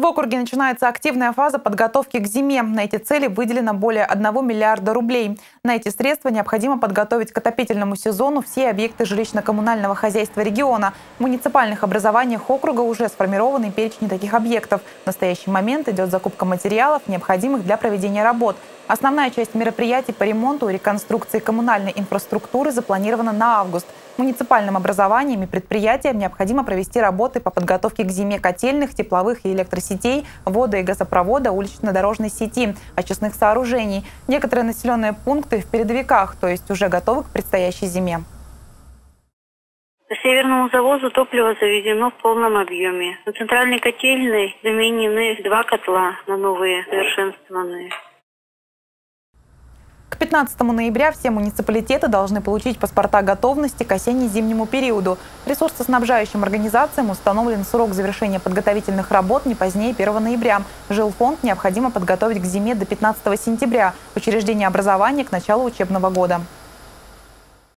В округе начинается активная фаза подготовки к зиме. На эти цели выделено более 1 миллиарда рублей. На эти средства необходимо подготовить к отопительному сезону все объекты жилищно-коммунального хозяйства региона. В муниципальных образованиях округа уже сформированы перечни таких объектов. В настоящий момент идет закупка материалов, необходимых для проведения работ. Основная часть мероприятий по ремонту и реконструкции коммунальной инфраструктуры запланирована на август. Муниципальным образованием и предприятиям необходимо провести работы по подготовке к зиме котельных, тепловых и электросетей, вода и газопровода, улично-дорожной сети, очистных сооружений. Некоторые населенные пункты в передовиках, то есть уже готовы к предстоящей зиме. Северному завозу топливо заведено в полном объеме. На центральной котельной заменены два котла на новые, совершенствованные. 15 ноября все муниципалитеты должны получить паспорта готовности к осенне-зимнему периоду. Ресурсоснабжающим организациям установлен срок завершения подготовительных работ не позднее 1 ноября. Жилфонд необходимо подготовить к зиме до 15 сентября, учреждение образования к началу учебного года.